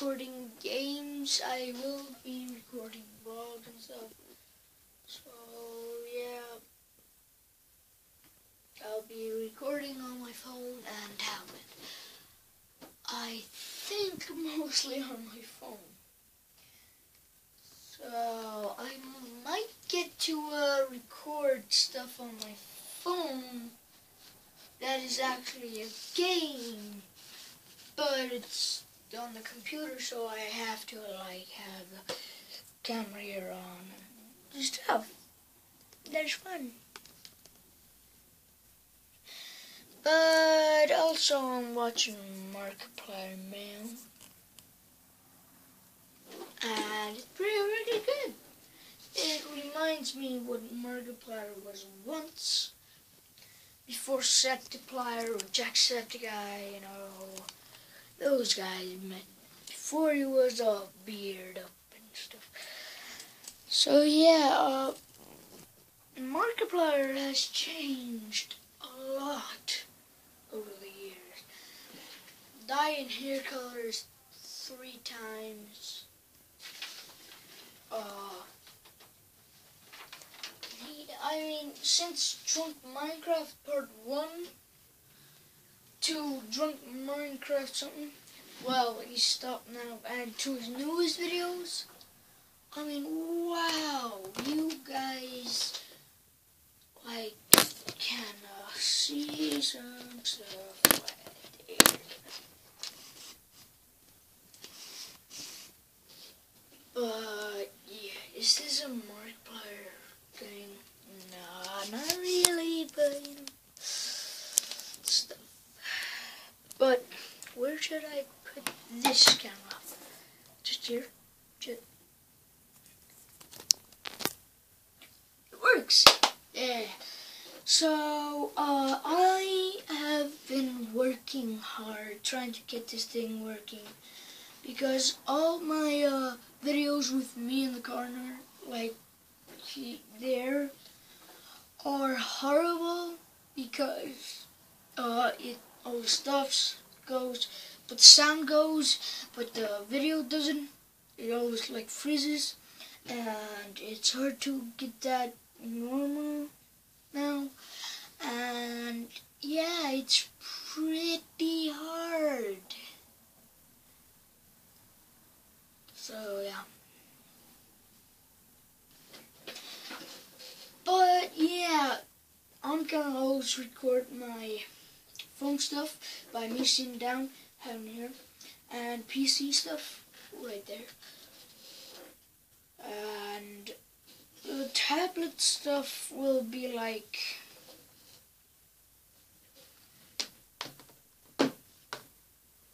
recording games. I will be recording vlogs and stuff. So yeah, I'll be recording on my phone and tablet. I think mostly on my phone. So I might get to uh, record stuff on my phone that is actually a game, but it's on the computer, so I have to like have the camera here on and stuff. That's fun. But also I'm watching Markiplier Mail. And it's pretty really good. It reminds me what Markiplier was once. Before Septiplier or Jacksepticeye, you know, those guys met. Before he was all beard up and stuff. So yeah, uh, Markiplier has changed a lot over the years. Dye in hair colors three times. Uh, he, I mean, since Drunk Minecraft Part 1 to Drunk Minecraft something, well, he stopped now, and to his newest videos, I mean, wow, you guys, like, can uh, see some stuff. But, yeah, is this a Markiplier thing? Nah, not really, but, you know, stuff. But, where should I this camera? Just here? Just... It works! Yeah. So, uh, I have been working hard trying to get this thing working because all my uh, videos with me in the corner, like he, there, are horrible because uh, it all the stuff goes, but the sound goes, but the video doesn't. It always like freezes, and it's hard to get that normal now. And yeah, it's pretty hard. So yeah. But yeah, I'm gonna always record my phone stuff by me sitting down, having here, and PC stuff right there. And the tablet stuff will be like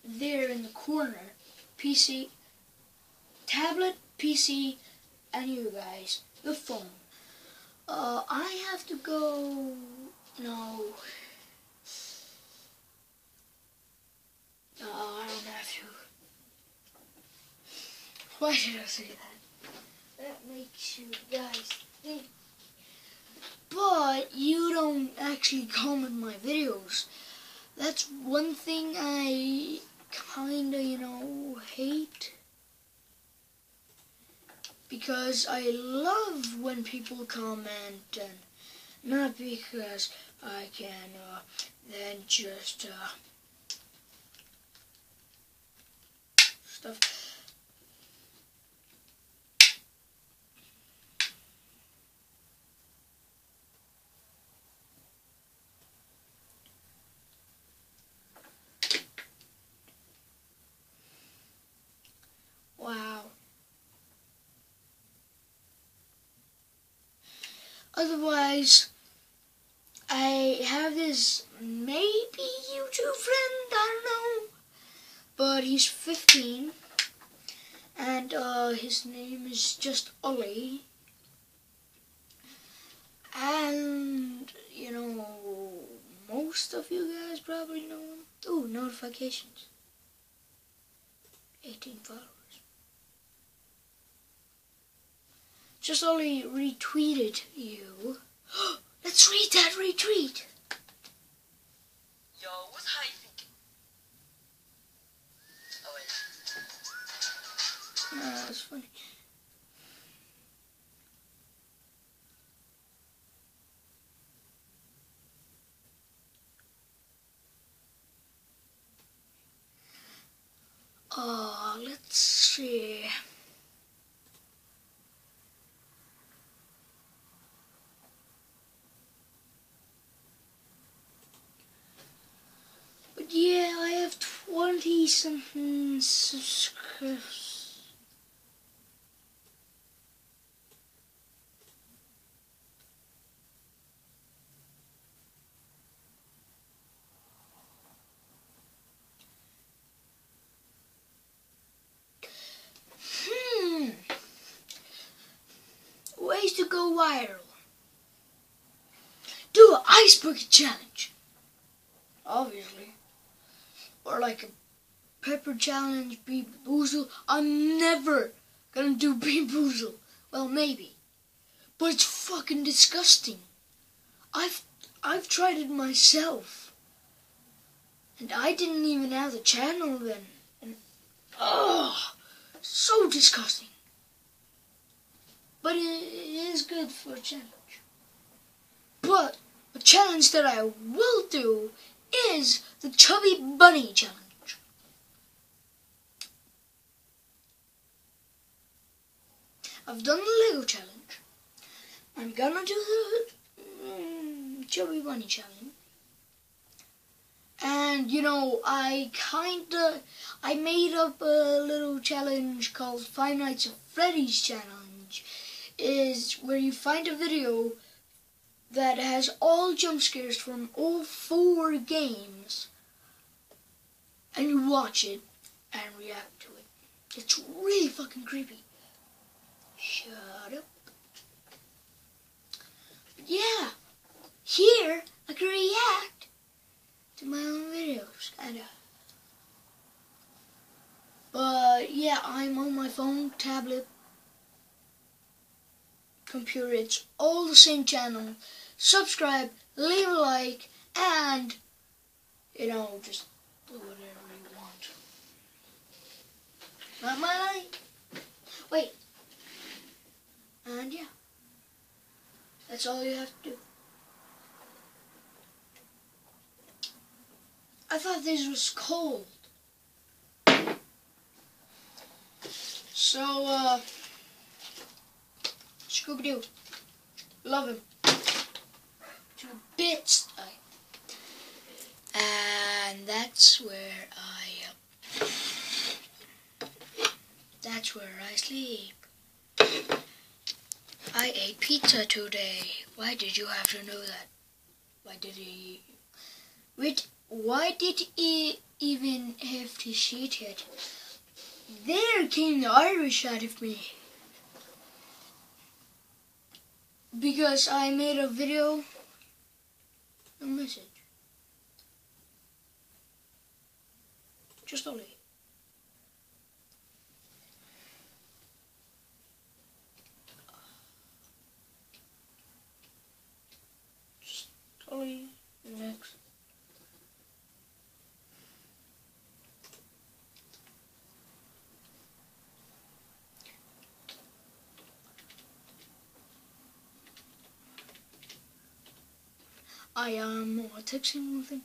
there in the corner. PC, tablet, PC, and you guys, the phone. Uh, I have to go, no. No, I don't have to. Why did I say that? That makes you guys think. But you don't actually comment my videos. That's one thing I kinda, you know, hate. Because I love when people comment and not because I can uh, then just uh, stuff. Wow. Otherwise, I have this maybe YouTube friend, I but he's 15, and uh, his name is just Ollie, and, you know, most of you guys probably know him. Ooh, notifications. 18 followers. Just Ollie retweeted you. Let's read that retweet. Yo, what's how Uh, that's funny. Uh, let's see. But yeah, I have 20 something subscribers. Hmm. Ways to go viral. Do an ice bucket challenge. Obviously. Or like a pepper challenge, Bean Boozle. I'm never gonna do Bean Boozle. Well, maybe. But it's fucking disgusting. I've I've tried it myself. And I didn't even have the channel then. And oh, so disgusting. But it, is good for a challenge. But a challenge that I will do is the Chubby Bunny Challenge. I've done the Lego Challenge. I'm gonna do the mm, Chubby Bunny Challenge. And you know, I kinda I made up a little challenge called Five Nights at Freddy's Challenge. Is where you find a video that has all jump scares from all four games and you watch it and react to it. It's really fucking creepy. Shut up. Yeah, here I can react to my own videos. But yeah, I'm on my phone, tablet, computer. It's all the same channel. Subscribe, leave a like, and you know, just do whatever you want. Not my like. Wait. And yeah. That's all you have to do. I thought this was cold. So, uh, Scooby Doo. Love him. To bits. And that's where I, uh, that's where I sleep. I ate pizza today. Why did you have to know that? Why did he? Wait, why did he even have to shoot it? There came the Irish out of me. Because I made a video, a message. Just only. Just only next. I am um, texting with him.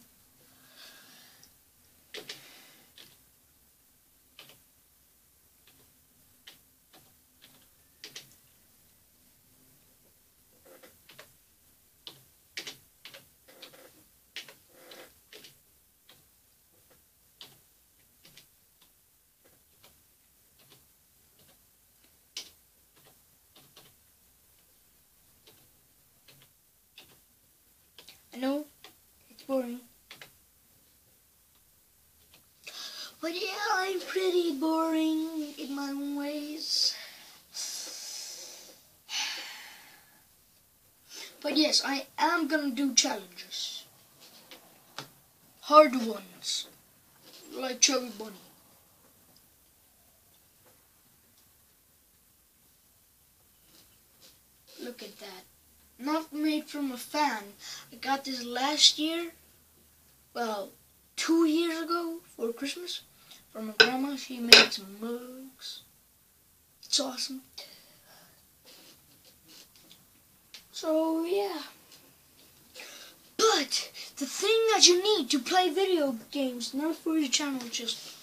I know it's boring. But yeah, I'm pretty boring in my own ways. But yes, I am gonna do challenges. Hard ones. Like Chubby Bunny. Look at that not made from a fan. I got this last year, well, two years ago for Christmas from my grandma. She made some mugs. It's awesome. So yeah. But the thing that you need to play video games, not for your channel, just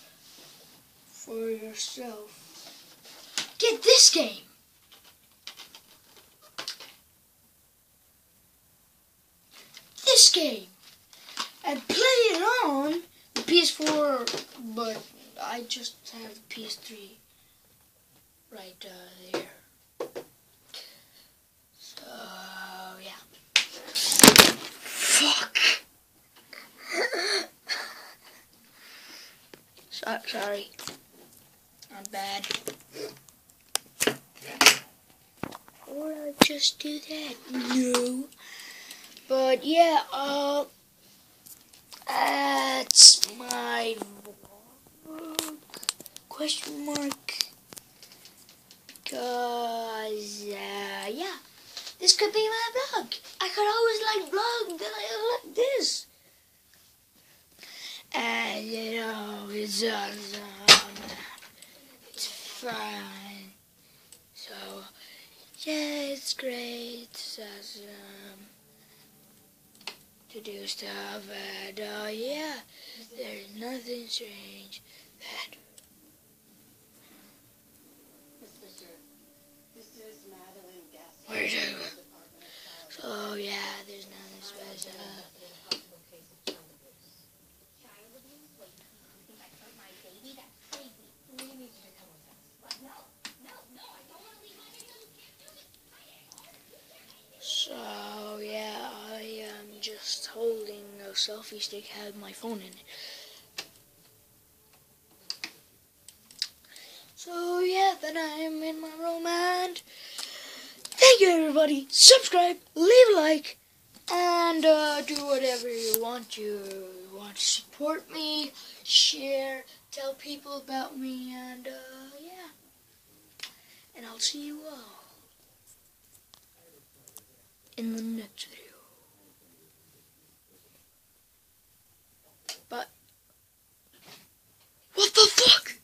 for yourself. Get this game. This game. And play it on the PS4, but I just have the PS3 right uh, there. So, yeah. Fuck. so, sorry. I'm bad. Or I'll just do that. No. But yeah, uh, that's my vlog. Question mark. Because, uh, yeah. This could be my vlog. I could always like vlog like this. And, you know, it's awesome. It's fun. So, yeah, it's great. It's awesome to do stuff. And, uh, yeah, there's nothing strange that Where is it? So yeah, there's nothing special. So yeah, I am just holding a selfie stick, have my phone in it. So yeah, then I am in my room and thank you everybody. Subscribe, like and uh, do whatever you want. You want to support me, share, tell people about me, and uh, yeah. And I'll see you all in the next video. But what the fuck?